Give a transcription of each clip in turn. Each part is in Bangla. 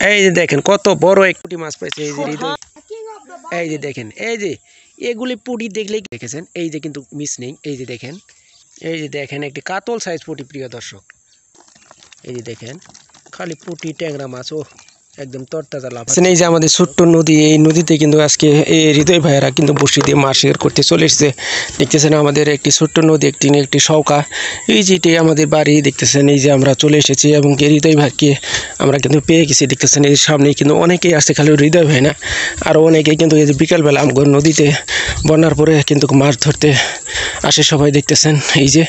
এই যে দেখেন কত বড় এক পুঁটি মাছ পাইছে এই যে এই যে দেখেন এই যে এগুলি পুটি দেখলেই দেখেছেন এই যে কিন্তু মিস নেই এই যে দেখেন এই যে দেখেন একটি কাতল সাইজ পুটি প্রিয় দর্শক। এই যে দেখেন খালি পুটি ট্যাংরা মাছ ও একদম তরতাজা লাভ এই যে আমাদের ছোট্ট নদী, এই নদীতে কিন্তু আজকে এই হৃদয় ভাইয়েরা কিন্তু বসি দিয়ে মাছ শিকার করতে চলে এসেছে। দেখতেছেন আমাদের একটি ছোট্ট নদী, একটি একটি সৌকা এই যে এটি আমাদের বাড়ি, দেখতেছেন এই যে আমরা চলে এসেছি এবং হৃদয় ভাইকে আমরা কিন্তু পেয়ে গেছি। দেখতেছেন এই সামনে কিন্তু অনেকেই আসছে, খালি হৃদয় ভাই না। আরও অনেকেই কিন্তু এই যে বিকালবেলা আমগর নদীতে বন্যার পরে কিন্তু মাছ ধরতে আসে সবাই, দেখতেছেন এই যে।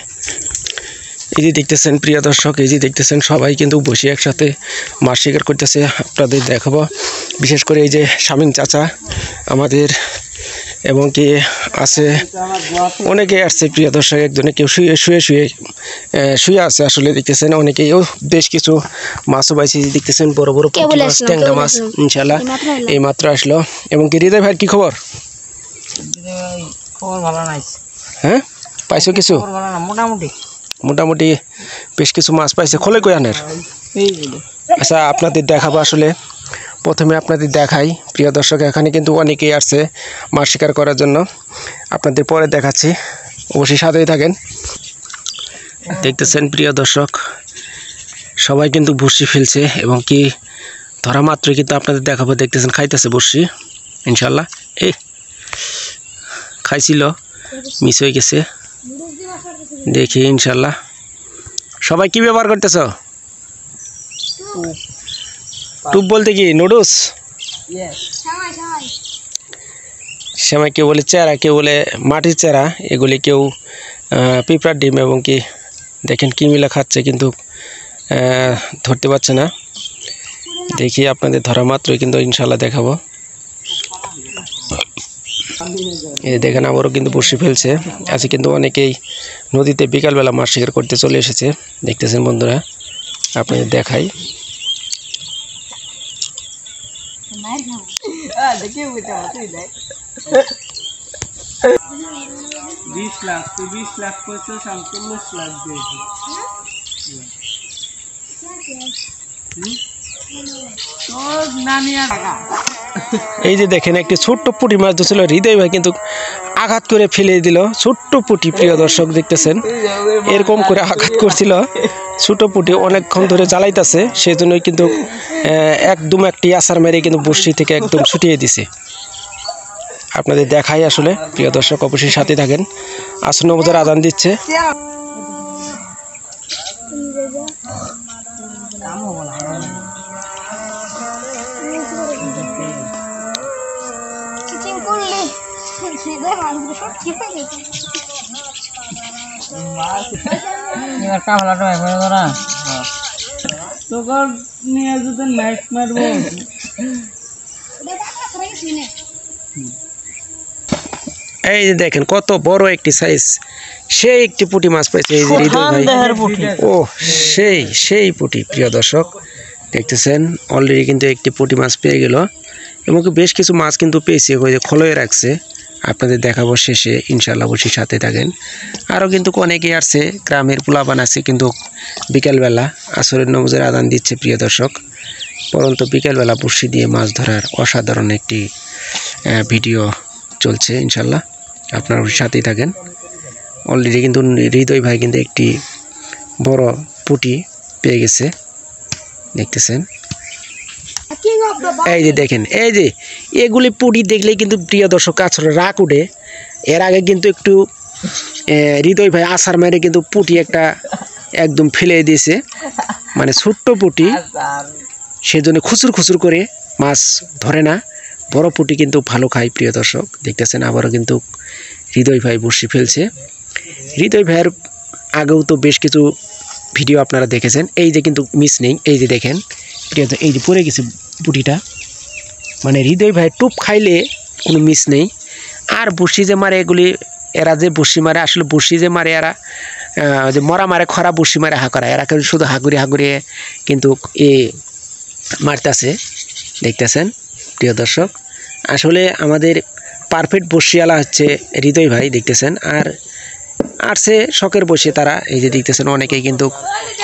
এই যে দেখতেছেন প্রিয় দর্শক এই যে দেখতেছেন সবাই কিন্তু বসে একসাথে মাছ শিকার করতেছে। আপনাদের দেখাবো। বিশেষ করে এই যে স্বামীন চাচা আমাদের এবং কি আছে। অনেকে আসছে প্রিয় দর্শক একজনে কেউ শুয়ে শুয়ে শুয়ে শুয়ে আছে আসলে দেখতেছেন। অনেকেও বেশ কিছু মাছও পাইছি দেখতেছেন বড় বড় মাছ ট্যাংরা মাছ। ইনশাল্লাহ এইমাত্র এই মাত্র আসলো। এবং কি হৃদয় ভাইয়ের কি খবর? খবর ভালো নাই। হ্যাঁ? পাইছো কিছু? খবর ভালো না মোটামুটি। মোটামুটি বেশ কিছু মাছ পাইছে। খোলে কয়ানের আচ্ছা আপনাদের দেখাবো আসলে। প্রথমে আপনাদের দেখাই। প্রিয় দর্শক এখানে কিন্তু অনেকেই আসছে মাছ শিকার করার জন্য। আপনাদের পরে দেখাচ্ছি। অবশ্যই সাথেই থাকেন। দেখতেছেন প্রিয় দর্শক সবাই কিন্তু বড়শি ফেলছে এবং কি ধরা মাত্রই কিন্তু আপনাদের দেখাবো। দেখতেছেন খাইতেছে বড়শি ইনশাল্লাহ এই খাইছিল মিস হয়ে গেছে। দেখি, ইনশাল্লাহ। সবাই কি ব্যবহার করতেছ? টুপ বলতে কি, নুডলস? সেমাই কেউ বলে চেরা, কেউ বলে মাটির চেরা, এগুলি কেউ পিঁপড়ার ডিম এবং কি, দেখেন কি মিলা খাচ্ছে কিন্তু ধরতে পারছে না। দেখি আপনাদের ধরা মাত্রই কিন্তু ইনশাল্লাহ দেখাবো। এই দেখেন, আবারও কিন্তু বসে ফেলছে। আছে কিন্তু অনেকেই নদীতে বিকালবেলা মাছ শিকার করতে চলে এসেছে। দেখতেছেন বন্ধুরা, আপনাদের দেখাই। বিশ লাখ তুই বিশ লাখ তোর এই যে দেখেন, একটি ছোট্ট পুটি মাছ ধরছিল। হৃদয় ভাই কিন্তু আঘাত করে ফেলে দিল। ছোট্ট পুটি, প্রিয় দর্শক দেখতেছেন, এরকম করে আঘাত করছিল। ছোট পুটি অনেকক্ষণ ধরে জ্বালাইতেছে সেই জন্যই কিন্তু একদম একটি আসার মেরে কিন্তু বর্ষি থেকে একদম ছুটিয়ে দিছে। আপনাদের দেখাই আসলে, প্রিয় দর্শক, অবশ্যই সাথে থাকেন। আসন নবজার আদান দিচ্ছে। এবার কামলাটা একবার ধরা। তোকে নিয়ে যদি ম্যাচ মারবো। এই যে দেখেন কত বড় একটি সাইজ সেই একটি পুঁটি মাছ পাইছে এই যে হৃদয় ভাই। ও সেই সেই পুঁটি প্রিয় দর্শক। দেখতেছেন অলরেডি কিন্তু একটি পুঁটি মাছ পেয়ে গেল। এবং বেশ কিছু মাছ কিন্তু পেয়েছে ওই যে খোলয়ে রাখছে। আপনাদের দেখাবো শেষে ইনশাল্লাহ অবশ্যই সাথে থাকেন। আরও কিন্তু অনেকেই আসছে, গ্রামের পোলাপান আছে, কিন্তু বিকেলবেলা আসরের নমজের আদান দিচ্ছে প্রিয় দর্শক। পরন্ত বিকেলবেলা বড়শি দিয়ে মাছ ধরার অসাধারণ একটি ভিডিও চলছে ইনশাল্লাহ আপনারা সাথেই থাকেন। অলরেডি কিন্তু হৃদয় ভাই কিন্তু একটি বড় পুঁটি পেয়ে গেছে, দেখতেছেন। এই যে দেখেন এই যে এগুলি পুঁটি দেখলেই কিন্তু প্রিয় দর্শক আসলে রাগ উঠে। এর আগে কিন্তু একটু হৃদয় ভাই আসার মেরে কিন্তু পুটি একটা একদম ফেলে দিয়েছে। মানে ছোট্ট পুঁটি সেজন্য খুচুর খুচুর করে মাছ ধরে না। বড় পুঁটি কিন্তু ভালো খায় প্রিয় দর্শক। দেখতেছেন আবারও কিন্তু হৃদয় ভাই বসে ফেলছে। হৃদয় ভাইয়ের আগেও তো বেশ কিছু ভিডিও আপনারা দেখেছেন। এই যে কিন্তু মিস নেই। এই যে দেখেন প্রিয় এই যে পড়ে গেছে পুঁটিটা মানে হৃদয় ভাই, টুপ খাইলে কোনো মিস নেই। আর বসি যে মারে এগুলি, এরা যে বসি মারে, আসলে বসি যে মারে এরা যে মরা মারে, খরা বসি মারে হা করা এরা কিন্তু শুধু হাগুরি হাগুরিয়ে কিন্তু এ মারতেছে। দেখতেছেন, প্রিয় দর্শক। আসলে আমাদের পারফেক্ট বসিয়ালা হচ্ছে হৃদয় ভাই, দেখতেছেন। আর আসছে শখের বসে তারা। এই যে দেখতেছেন, অনেকেই কিন্তু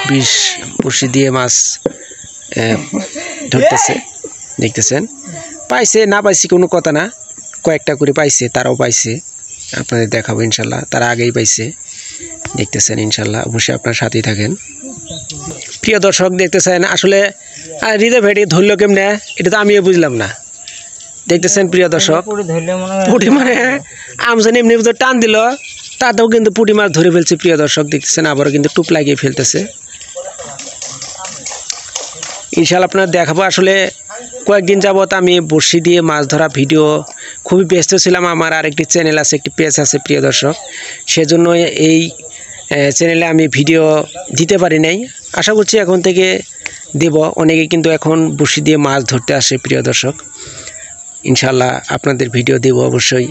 বিষ বসি দিয়ে মাছ ধরতেছে। দেখতেছেন? পাইছে না পাইছে কোনো কথা না। কয়েকটা করে পাইছে তারাও পাইছে। আপনাদের দেখাবো ইনশাল্লাহ। তারা আগেই পাইছে। দেখতেছেন ইনশাল্লাহ। অবশ্যই আপনার সাথেই থাকেন। প্রিয় দর্শক দেখতেছেন? আসলে হৃদয় ভেটি ধরলো কেমনে? এটা তো আমিও বুঝলাম না। দেখতেছেন প্রিয় দর্শক? ধরলে মনে মানে আমজন এমনি টান দিল। তাতেও কিন্তু পুঁটি মাছ ধরে ফেলছে প্রিয় দর্শক। দেখতেছেন আবারও কিন্তু টুপ লাগিয়ে ফেলতেছে। ইনশাল্লাহ আপনার দেখাবো। আসলে কয়েকদিন যাবত আমি বড়শি দিয়ে মাছ ধরা ভিডিও খুবই ব্যস্ত ছিলাম। আমার আরেকটি চ্যানেল আছে, একটি পেজ আছে, প্রিয় দর্শক। সেজন্য এই চ্যানেলে আমি ভিডিও দিতে পারি নাই। আশা করছি এখন থেকে দেব। অনেকে কিন্তু এখন বড়শি দিয়ে মাছ ধরতে আসে, প্রিয় দর্শক। ইনশাল্লাহ আপনাদের ভিডিও দেব। অবশ্যই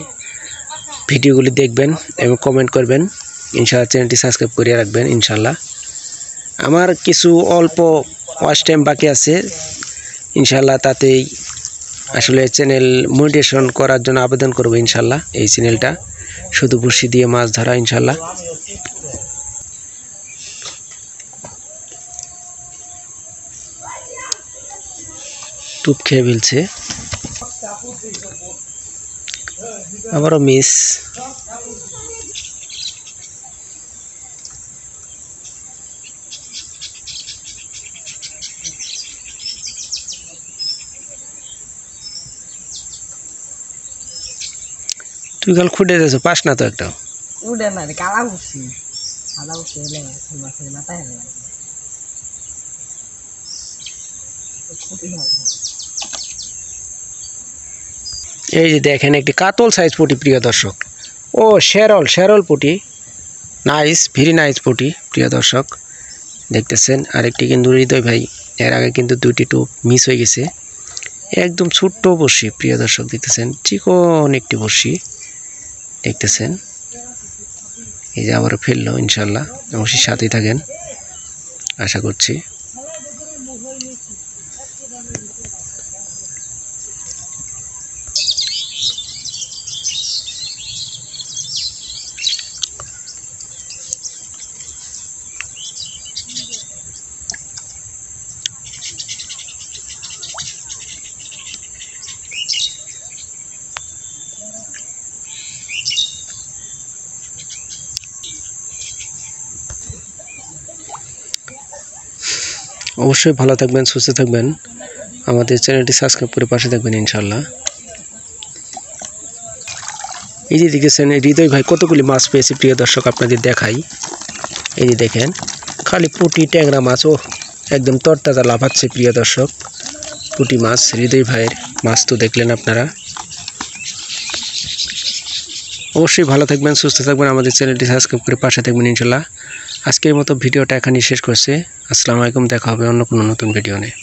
ভিডিওগুলি দেখবেন এবং কমেন্ট করবেন। ইনশাল্লাহ চ্যানেলটি সাবস্ক্রাইব করিয়ে রাখবেন ইনশাল্লাহ আমার কিছু অল্প ওয়াচ টাইম বাকি আছে। ইনশাল্লাহ তাতেই আসলে চ্যানেল মনিটেশন করার জন্য আবেদন করব ইনশাল্লাহ এই চ্যানেলটা শুধু বড়শি দিয়ে মাছ ধরা ইনশাল্লাহ টুপ খেয়ে ফেলছে। আবারও মিস তুই কাল খুঁটে দিয়েছ পাস না তো একটা উঠে না রে, কালা উঠছি কালা উঠছি হলে ফুল মাছের মাথায় হলে এই যে দেখেন একটি কাতল সাইজ পুটি প্রিয় দর্শক। ও শেরল শেরল পুটি। নাইস ভেরি নাইস পুটি প্রিয় দর্শক। দেখতেছেন আরেকটি কিন্তু হৃদয় ভাই এর আগে কিন্তু দুইটি টুপ মিস হয়ে গেছে। একদম ছোট্ট বসি প্রিয় দর্শক দেখতেছেন চিকন একটি বসি দেখতেছেন। এই যে আবারও ফেলল ইনশাল্লাহ। অবশ্যই সাথেই থাকেন আশা করছি। অবশ্যই ভালো থাকবেন, সুস্থ থাকবেন। আমাদের চ্যানেলটি সাবস্ক্রাইব করে পাশে থাকবেন ইনশাল্লাহ এই যে দেখেছেন হৃদয় ভাই কতগুলি মাছ পেয়েছে প্রিয় দর্শক আপনাদের দেখাই। এই যে দেখেন, খালি পুঁটি, ট্যাংরা মাছ ও একদম তরতাজা লাফাচ্ছে প্রিয় দর্শক। পুঁটি মাছ, হৃদয় ভাইয়ের মাছ তো দেখলেন আপনারা। অবশ্যই ভালো থাকবেন, সুস্থ থাকবেন। আমাদের চ্যানেলটি সাবস্ক্রাইব করে পাশে থাকবেন ইনশাল্লাহ আজকের মতো ভিডিওটা এখানেই শেষ করছে। আসসালামু আলাইকুম, দেখা হবে অন্য কোনো নতুন ভিডিও নিয়ে।